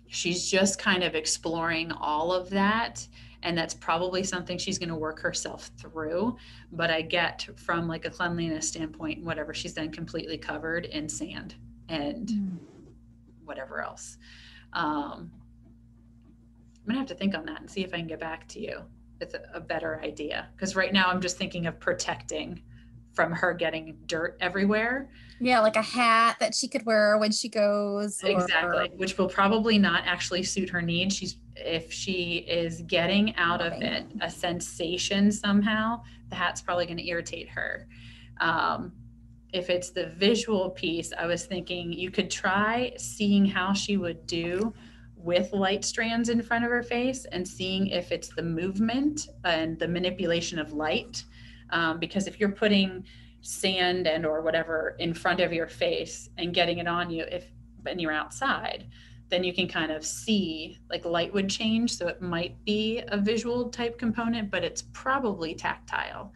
she's just kind of exploring all of that and that's probably something she's going to work herself through. But i get from like a cleanliness standpoint whatever she's then completely covered in sand and mm. whatever else. Um, i'm going to have to think on that and see if i can get back to you with a, a better idea. Because right now i'm just thinking of protecting from her getting dirt everywhere. Yeah, like a hat that she could wear when she goes. Or... Exactly, which will probably not actually suit her needs. She's if she is getting out of it a sensation somehow, the hat's probably going to irritate her. Um, if it's the visual piece, I was thinking you could try seeing how she would do with light strands in front of her face and seeing if it's the movement and the manipulation of light um, because if you're putting sand and or whatever in front of your face and getting it on you if and you're outside then you can kind of see like light would change so it might be a visual type component but it's probably tactile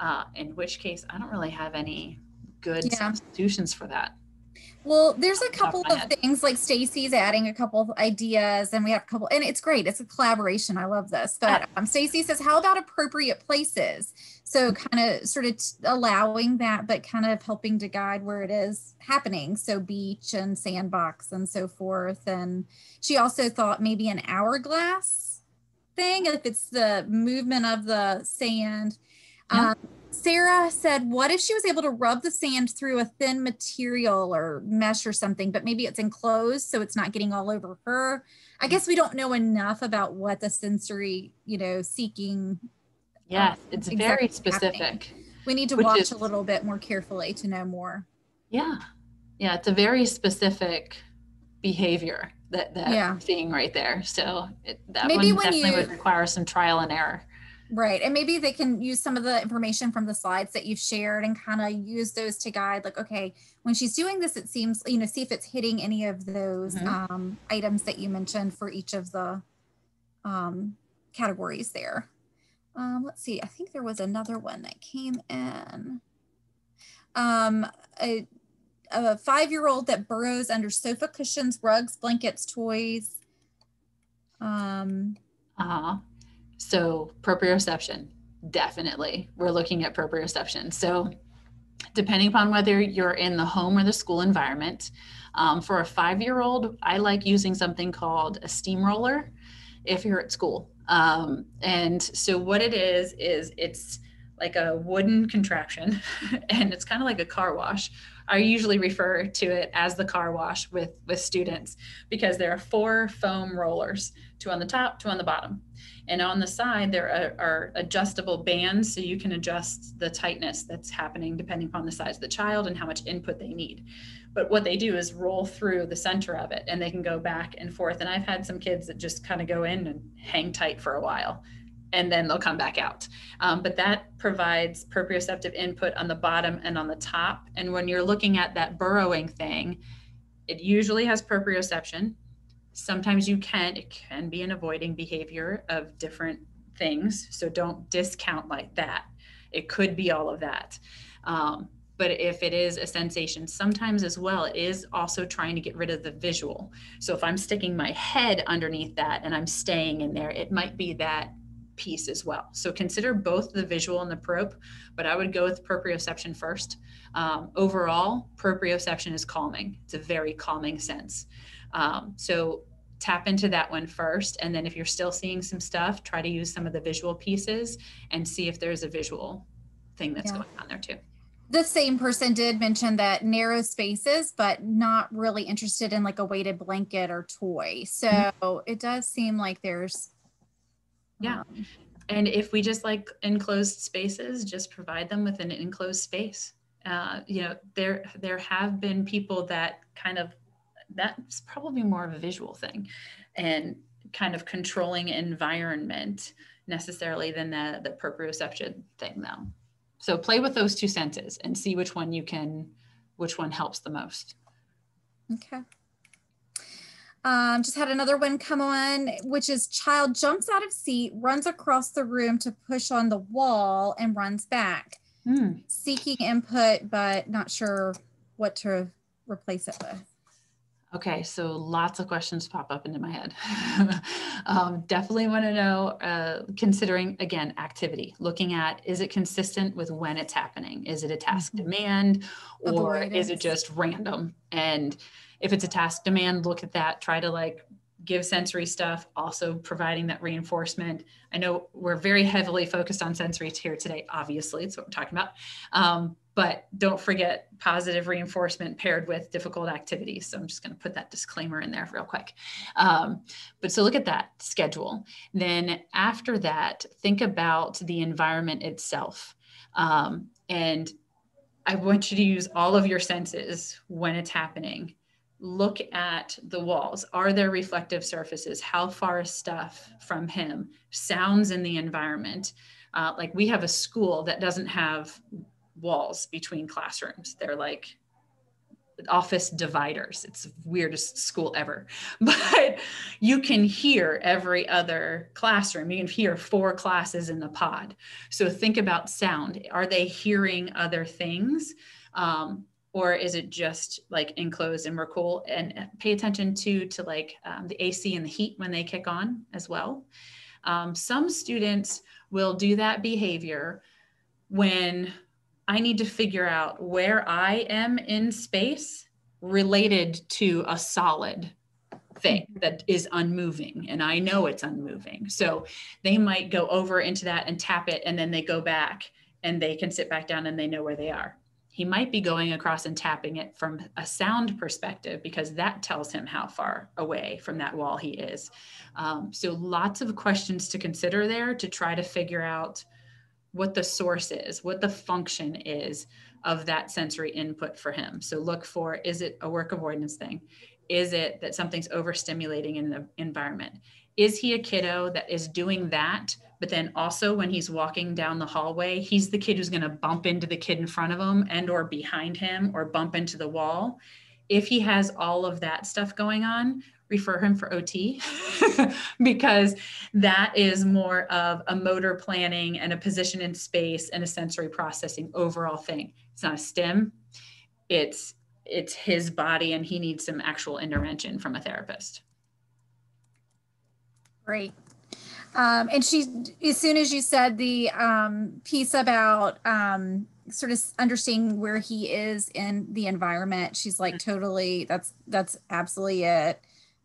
uh, in which case i don't really have any good yeah. substitutions for that well, there's a couple of things like Stacy's adding a couple of ideas, and we have a couple, and it's great. It's a collaboration. I love this. But um, Stacy says, "How about appropriate places?" So, kind of sort of t- allowing that, but kind of helping to guide where it is happening. So, beach and sandbox and so forth. And she also thought maybe an hourglass thing if it's the movement of the sand. Yeah. Um, Sarah said, What if she was able to rub the sand through a thin material or mesh or something, but maybe it's enclosed so it's not getting all over her? I guess we don't know enough about what the sensory, you know, seeking. Yes, uh, it's exactly very specific. Happening. We need to watch is, a little bit more carefully to know more. Yeah. Yeah, it's a very specific behavior that, that yeah. Seeing right there. So it, that maybe one definitely you, would require some trial and error. Right. And maybe they can use some of the information from the slides that you've shared and kind of use those to guide, like, okay, when she's doing this, it seems, you know, see if it's hitting any of those mm-hmm. um, items that you mentioned for each of the um, categories there. Um, let's see, I think there was another one that came in. Um, a, a five year old that burrows under sofa cushions, rugs, blankets, toys. Um, uh-huh. So proprioception, definitely. We're looking at proprioception. So depending upon whether you're in the home or the school environment, um, for a five-year-old, I like using something called a steamroller if you're at school. Um, and so what it is, is it's like a wooden contraption and it's kind of like a car wash. I usually refer to it as the car wash with, with students because there are four foam rollers, two on the top, two on the bottom. And on the side, there are, are, adjustable bands so you can adjust the tightness that's happening depending upon the size of the child and how much input they need. But what they do is roll through the center of it and they can go back and forth. And I've had some kids that just kind of go in and hang tight for a while and then they'll come back out. Um, but that provides proprioceptive input on the bottom and on the top. And when you're looking at that burrowing thing, it usually has proprioception sometimes you can it can be an avoiding behavior of different things so don't discount like that it could be all of that um, but if it is a sensation sometimes as well it is also trying to get rid of the visual so if i'm sticking my head underneath that and i'm staying in there it might be that piece as well so consider both the visual and the prop but i would go with proprioception first um, overall proprioception is calming it's a very calming sense um, so tap into that one first. And then if you're still seeing some stuff, try to use some of the visual pieces and see if there's a visual thing that's yeah. going on there too. The same person did mention that narrow spaces, but not really interested in like a weighted blanket or toy. So mm-hmm. it does seem like there's. Yeah. Um, and if we just like enclosed spaces, just provide them with an enclosed space. Uh, you know, there there have been people that kind of that's probably more of a visual thing and kind of controlling environment necessarily than the, the proprioception thing though. So play with those two senses and see which one you can, which one helps the most. Okay. Um, just had another one come on, which is child jumps out of seat, runs across the room to push on the wall and runs back, Hmm. seeking input, but not sure what to replace it with. Okay, so lots of questions pop up into my head. um, definitely want to know, uh, considering again, activity, looking at is it consistent with when it's happening? Is it a task Mhm. demand or is it just random? And if it's a task demand, look at that, try to like give sensory stuff, also providing that reinforcement. I know we're very heavily focused on sensory here today, obviously, it's what we're talking about. Um, but don't forget positive reinforcement paired with difficult activities. So I'm just going to put that disclaimer in there real quick. Um, but so look at that schedule. Then after that, think about the environment itself. Um, and I want you to use all of your senses when it's happening. Look at the walls. Are there reflective surfaces? How far is stuff from him? Sounds in the environment. Uh, like we have a school that doesn't have walls between classrooms. They're like office dividers. It's the weirdest school ever. But you can hear every other classroom. You can hear four classes in the pod. So think about sound. Are they hearing other things? Um, or is it just like enclosed and we're cool? And pay attention to to like um, the AC and the heat when they kick on as well. Um, some students will do that behavior when I need to figure out where I am in space related to a solid thing that is unmoving and I know it's unmoving. So they might go over into that and tap it and then they go back and they can sit back down and they know where they are. He might be going across and tapping it from a sound perspective because that tells him how far away from that wall he is. Um, so lots of questions to consider there to try to figure out what the source is, what the function is of that sensory input for him. So look for is it a work avoidance thing? Is it that something's overstimulating in the environment? Is he a kiddo that is doing that, but then also when he's walking down the hallway, he's the kid who's going to bump into the kid in front of him and or behind him or bump into the wall? If he has all of that stuff going on, refer him for OT because that is more of a motor planning and a position in space and a sensory processing overall thing. It's not a stim. It's it's his body and he needs some actual intervention from a therapist. Great. Um, and she, as soon as you said the um, piece about um, sort of understanding where he is in the environment, she's like, totally, that's that's absolutely it.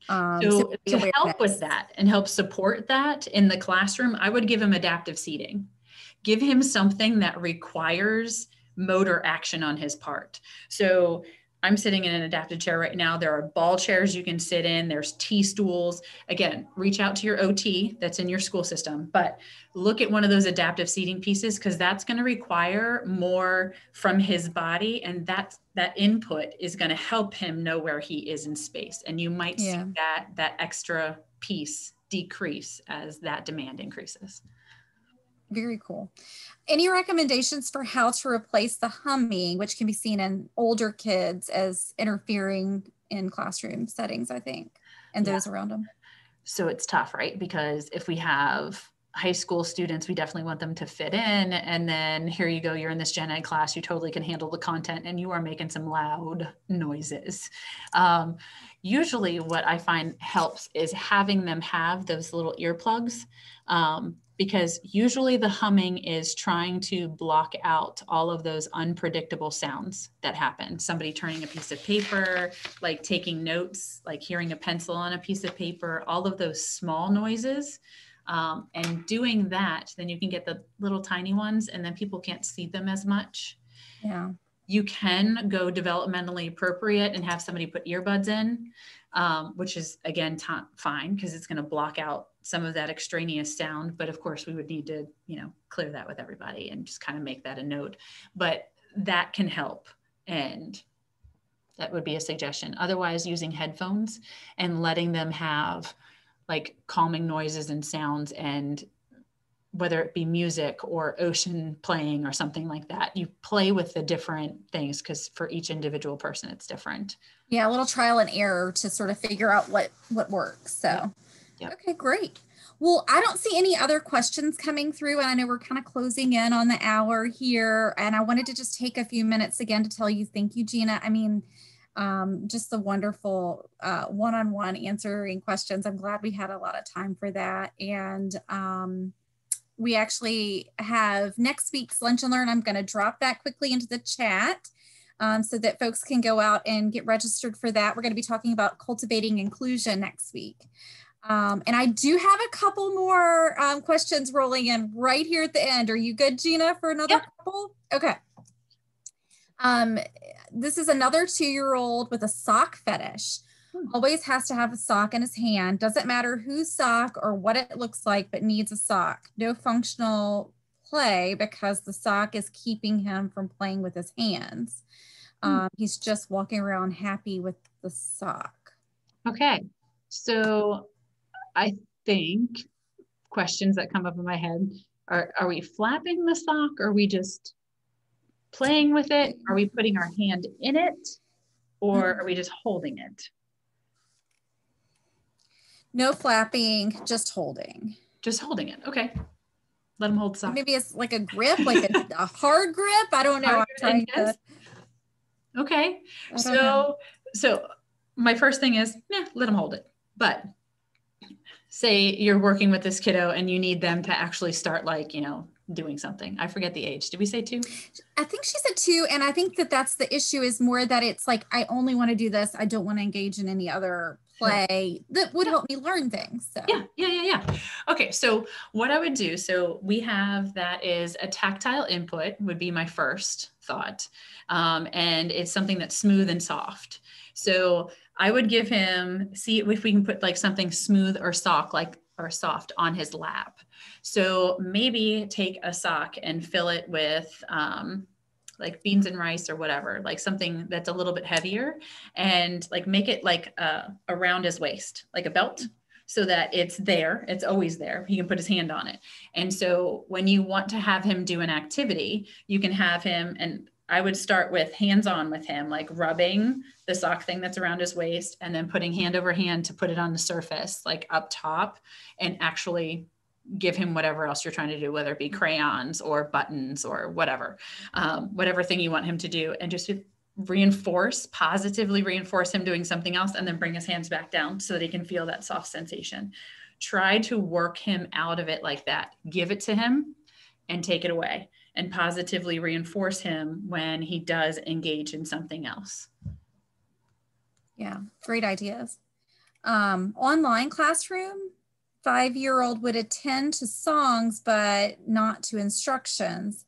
Um, so so to help with that and help support that in the classroom, I would give him adaptive seating. Give him something that requires motor action on his part. So I'm sitting in an adapted chair right now. There are ball chairs you can sit in. There's T stools. Again, reach out to your OT that's in your school system, but look at one of those adaptive seating pieces because that's going to require more from his body, and that that input is going to help him know where he is in space. And you might Yeah. see that that extra piece decrease as that demand increases. Very cool. Any recommendations for how to replace the humming, which can be seen in older kids as interfering in classroom settings, I think, and Yeah. those around them? so it's tough right because if we have high school students we definitely want them to fit in and then here you go you're in this gen ed class you totally can handle the content and you are making some loud noises um, usually what i find helps is having them have those little earplugs um, because usually the humming is trying to block out all of those unpredictable sounds that happen somebody turning a piece of paper like taking notes, like hearing a pencil on a piece of paper, all of those small noises. Um, and doing that, then you can get the little tiny ones, and then people can't see them as much. Yeah. You can go developmentally appropriate and have somebody put earbuds in, um, which is again ti fine because it's going to block out some of that extraneous sound. But of course, we would need to, you know, clear that with everybody and just kind of make that a note. But that can help. And That would be a suggestion. Otherwise, using headphones and letting them have like calming noises and sounds and whether it be music or ocean playing or something like that. You play with the different things because for each individual person it's different. Yeah, a little trial and error to sort of figure out what what works. So Yep. Yep. okay, great. Well, I don't see any other questions coming through, and I know we're kind of closing in on the hour here. And I wanted to just take a few minutes again to tell you thank you, Gina. I mean, um, just the wonderful uh, one-on-one answering questions. I'm glad we had a lot of time for that. And um, we actually have next week's Lunch and Learn. I'm going to drop that quickly into the chat um, so that folks can go out and get registered for that. We're going to be talking about cultivating inclusion next week. Um, and I do have a couple more um, questions rolling in right here at the end. Are you good, Gina, for another Yep. couple? Okay. Um, this is another two-year-old with a sock fetish. Hmm. Always has to have a sock in his hand. Doesn't matter whose sock or what it looks like, but needs a sock. No functional play because the sock is keeping him from playing with his hands. Hmm. Um, he's just walking around happy with the sock. Okay. So I think questions that come up in my head are are we flapping the sock? Are we just playing with it? Are we putting our hand in it? Or are we just holding it? No flapping, just holding. Just holding it. Okay. Let them hold sock. Maybe it's like a grip, like a, a hard grip. I don't know. I'm Hard trying grip, to. Okay. Don't know. So, so my first thing is, yeah, let them hold it. But say you're working with this kiddo and you need them to actually start like, you know, doing something. I forget the age. Did we say two? I think she said two, and I think that that's the issue. Is more that it's like I only want to do this. I don't want to engage in any other play that would help me learn things. So Yeah, yeah, yeah, yeah. Okay, so what I would do, so we have that is a tactile input would be my first thought. Um, and it's something that's smooth and soft. So I would give him, see if we can put like something smooth or soft, like or soft on his lap. So maybe take a sock and fill it with um, like beans and rice or whatever, like something that's a little bit heavier and like make it like uh, around his waist, like a belt so that it's there, it's always there. He can put his hand on it. And so when you want to have him do an activity, you can have him and I would start with hands on with him, like rubbing the sock thing that's around his waist and then putting hand over hand to put it on the surface, like up top, and actually give him whatever else you're trying to do, whether it be crayons or buttons or whatever, um, whatever thing you want him to do, and just reinforce, positively reinforce him doing something else, and then bring his hands back down so that he can feel that soft sensation. Try to work him out of it like that. Give it to him and take it away and positively reinforce him when he does engage in something else. yeah, great ideas. Um, online classroom, five-year-old would attend to songs but not to instructions.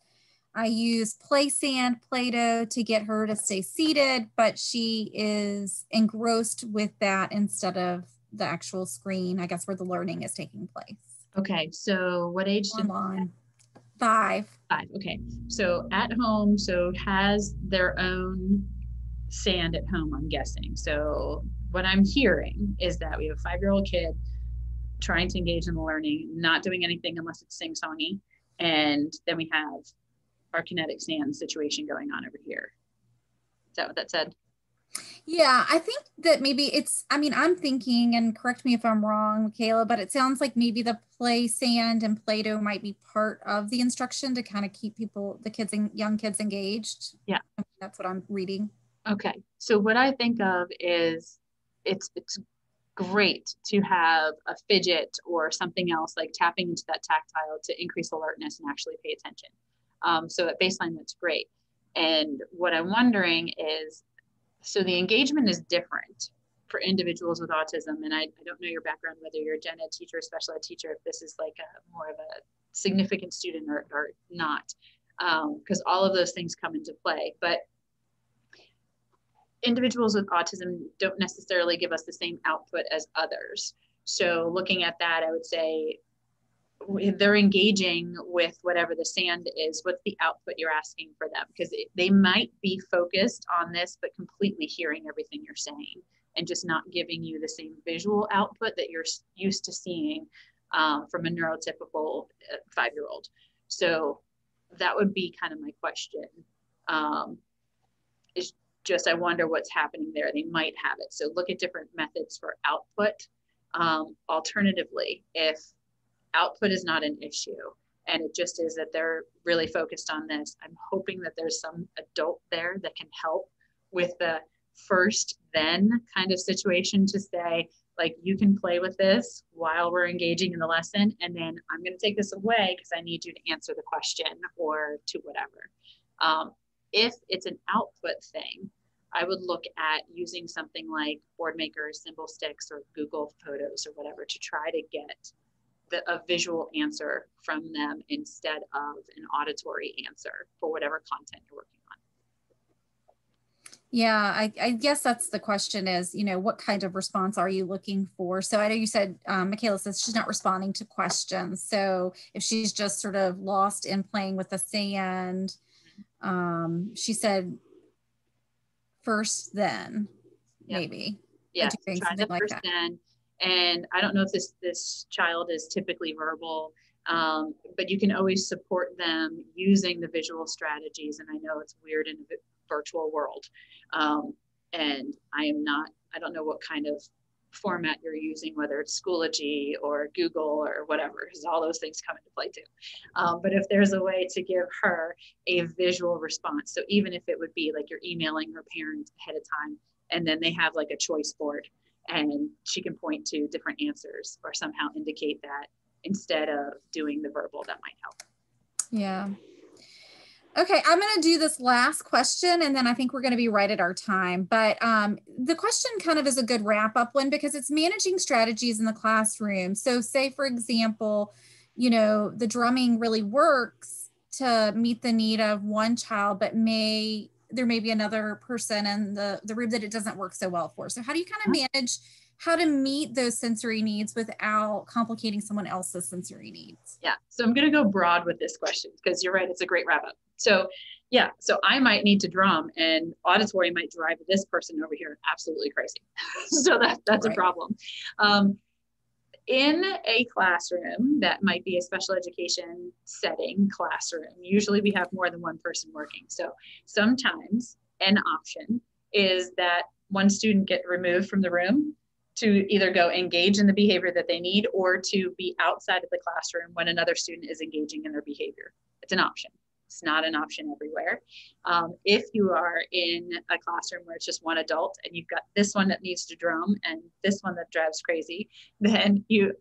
I use play sand, Play-Doh to get her to stay seated, but she is engrossed with that instead of the actual screen, I guess, where the learning is taking place. Okay, so what age did Online. Five. five? Okay, so at home, so has their own sand at home, I'm guessing. So what I'm hearing is that we have a five-year-old kid trying to engage in the learning, not doing anything unless it's sing-songy. And then we have our kinetic sand situation going on over here. Is that what that said? Yeah, I think that maybe it's, I mean, I'm thinking, and correct me if I'm wrong, Michaela, but it sounds like maybe the play sand and Play Doh might be part of the instruction to kind of keep people, the kids and young kids engaged. Yeah. That's what I'm reading. Okay, so what I think of is it's it's great to have a fidget or something else like tapping into that tactile to increase alertness and actually pay attention. Um, so at baseline, that's great. And what I'm wondering is, so the engagement is different for individuals with autism. And I, I don't know your background, whether you're a gen ed teacher, or special ed teacher, if this is like a more of a significant student or, or not, because all of those things come into play. But individuals with autism don't necessarily give us the same output as others. So looking at that, I would say they're engaging with whatever the sand is what's the output you're asking for them because they might be focused on this but completely hearing everything you're saying and just not giving you the same visual output that you're used to seeing um, from a neurotypical uh, five year old so that would be kind of my question um, is just i wonder what's happening there. They might have it. So look at different methods for output. Um, alternatively if output is not an issue and it just is that they're really focused on this i'm hoping that there's some adult there that can help with the first then kind of situation to say like you can play with this while we're engaging in the lesson and then i'm going to take this away because i need you to answer the question or to whatever. Um, if it's an output thing i would look at using something like boardmaker symbol sticks or google photos or whatever to try to get the, a visual answer from them instead of an auditory answer for whatever content you're working on. Yeah, I, I, guess that's the question is, you know, what kind of response are you looking for? So I know you said, um, Michaela says she's not responding to questions. So if she's just sort of lost in playing with the sand, um, she said first then, yep. maybe. Yeah, try the like first that. then and I don't know if this this child is typically verbal, um, but you can always support them using the visual strategies. And I know it's weird in a virtual world, um, and I am not. I don't know what kind of format you're using, whether it's Schoology or Google or whatever, because all those things come into play too. Um, but if there's a way to give her a visual response, so even if it would be like you're emailing her parents ahead of time, and then they have like a choice board and she can point to different answers or somehow indicate that instead of doing the verbal that might help. Yeah. Okay, I'm going to do this last question and then I think we're going to be right at our time. But um, the question kind of is a good wrap up one because it's managing strategies in the classroom. So, say, for example, you know, the drumming really works to meet the need of one child, but may there may be another person in the, the room that it doesn't work so well for. So how do you kind of uh-huh. manage how to meet those sensory needs without complicating someone else's sensory needs? Yeah. So I'm going to go broad with this question because you're right. It's a great wrap up. So yeah. So I might need to drum and auditory might drive this person over here absolutely crazy. so that, that's right. a problem. Um, in a classroom that might be a special education setting classroom, usually we have more than one person working. So sometimes an option is that one student get removed from the room to either go engage in the behavior that they need or to be outside of the classroom when another student is engaging in their behavior. It's an option. It's not an option everywhere. Um, if you are in a classroom where it's just one adult and you've got this one that needs to drum and this one that drives crazy, then you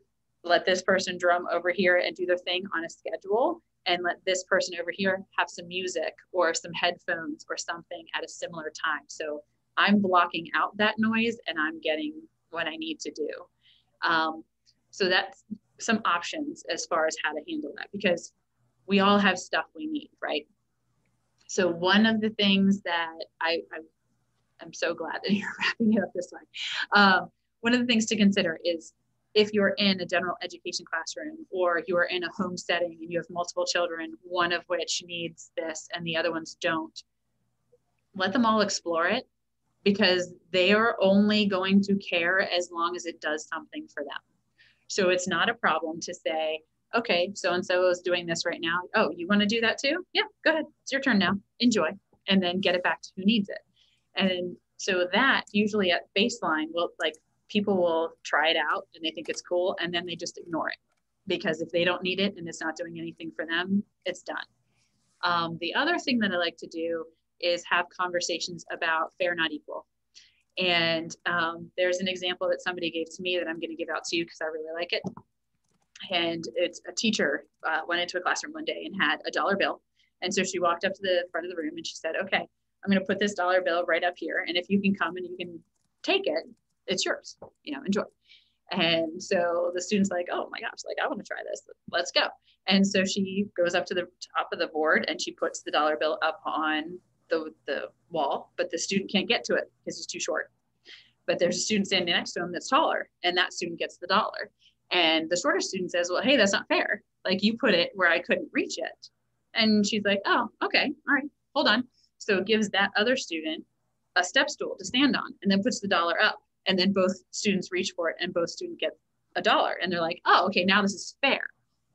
let this person drum over here and do their thing on a schedule and let this person over here have some music or some headphones or something at a similar time. So I'm blocking out that noise and I'm getting what I need to do. Um, so that's some options as far as how to handle that because we all have stuff we need, right? So one of the things that I, I am so glad that you're wrapping it up this way. Um, one of the things to consider is if you're in a general education classroom or you're in a home setting and you have multiple children, one of which needs this and the other ones don't, let them all explore it because they are only going to care as long as it does something for them. So it's not a problem to say, okay, so and so is doing this right now. Oh, you want to do that too? Yeah, go ahead. It's your turn now. Enjoy. And then get it back to who needs it. And so that usually at baseline will like people will try it out and they think it's cool and then they just ignore it because if they don't need it and it's not doing anything for them, it's done. Um, the other thing that I like to do is have conversations about fair, not equal. And um, there's an example that somebody gave to me that I'm going to give out to you because I really like it. And it's a teacher uh, went into a classroom one day and had a dollar bill. And so she walked up to the front of the room and she said okay i'm going to put this dollar bill right up here and if you can come and you can take it it's yours you know enjoy. And so the student's like oh my gosh like i want to try this. Let's go. And so she goes up to the top of the board and she puts the dollar bill up on the, the wall but the student can't get to it because it's too short but there's a student standing next to him that's taller and that student gets the dollar And the shorter student says, well, hey, that's not fair. Like you put it where I couldn't reach it. And she's like, oh, okay, all right, hold on. So it gives that other student a step stool to stand on and then puts the dollar up. And then both students reach for it and both students get a dollar. And they're like, oh, okay, now this is fair.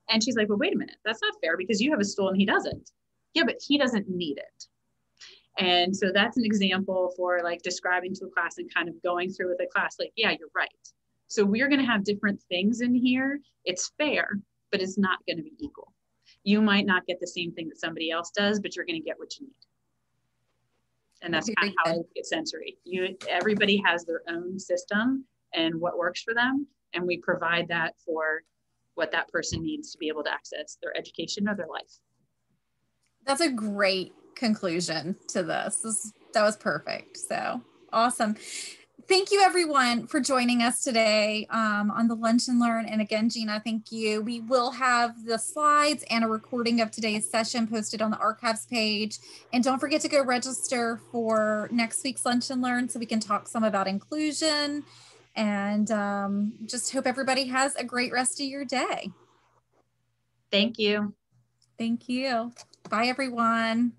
And she's like, well, wait a minute, that's not fair because you have a stool and he doesn't. Yeah, but he doesn't need it. And so that's an example for like describing to a class and kind of going through with a class, like, yeah, you're right. So we're going to have different things in here. It's fair, but it's not going to be equal. You might not get the same thing that somebody else does, but you're going to get what you need. And that's kind of how I get sensory. You, everybody has their own system and what works for them, and we provide that for what that person needs to be able to access their education or their life. That's a great conclusion to this. this that was perfect. So awesome. Thank you everyone for joining us today um, on the Lunch and Learn. And again, Gina, thank you. We will have the slides and a recording of today's session posted on the archives page. And don't forget to go register for next week's Lunch and Learn so we can talk some about inclusion and um, just hope everybody has a great rest of your day. Thank you. Thank you. Bye, everyone.